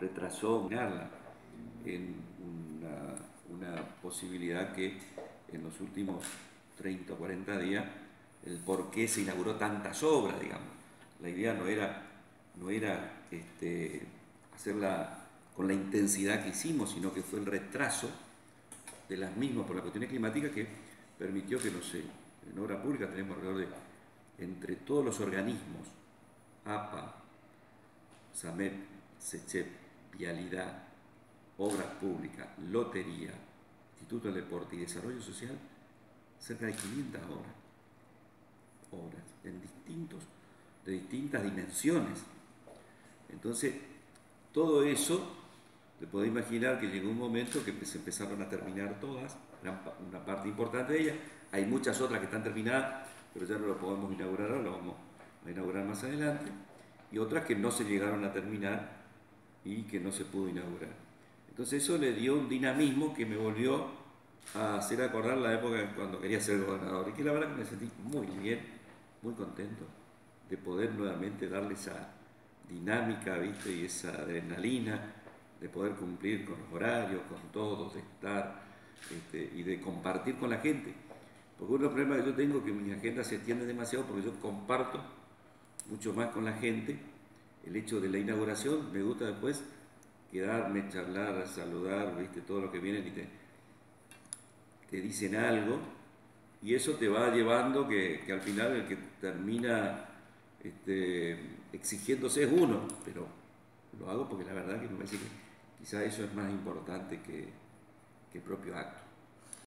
retrasó en una, posibilidad que en los últimos 30 o 40 días, el por qué se inauguró tantas obras, digamos. La idea no era, no era este, hacerla con la intensidad que hicimos, sino que fue el retraso de las mismas por la cuestión climática que permitió que, no sé, en obra pública tenemos alrededor de, entre todos los organismos, APA, SAMEP, SECHEP, Vialidad, Obras Públicas, Lotería, Instituto de Deporte y Desarrollo Social, cerca de 500 obras, obras en distintos, de distintas dimensiones. Entonces, todo eso, te podés imaginar que llegó un momento que se empezaron a terminar todas, una parte importante de ellas, hay muchas otras que están terminadas, pero ya no lo podemos inaugurar ahora, lo vamos a inaugurar más adelante, y otras que no se llegaron a terminar y que no se pudo inaugurar. Entonces eso le dio un dinamismo que me volvió a hacer acordar la época cuando quería ser gobernador y que la verdad que me sentí muy bien, muy contento de poder nuevamente darle esa dinámica, ¿viste? Y esa adrenalina de poder cumplir con los horarios, con todos, de estar este, y de compartir con la gente. Porque uno de los problemas que yo tengo es que mi agenda se extiende demasiado porque yo comparto mucho más con la gente. El hecho de la inauguración, me gusta después quedarme, charlar, saludar, ¿viste? todo lo que vienen y te, te dicen algo. Y eso te va llevando que, que al final el que termina este, exigiéndose es uno, pero lo hago porque la verdad que me parece que quizás eso es más importante que, que el propio acto.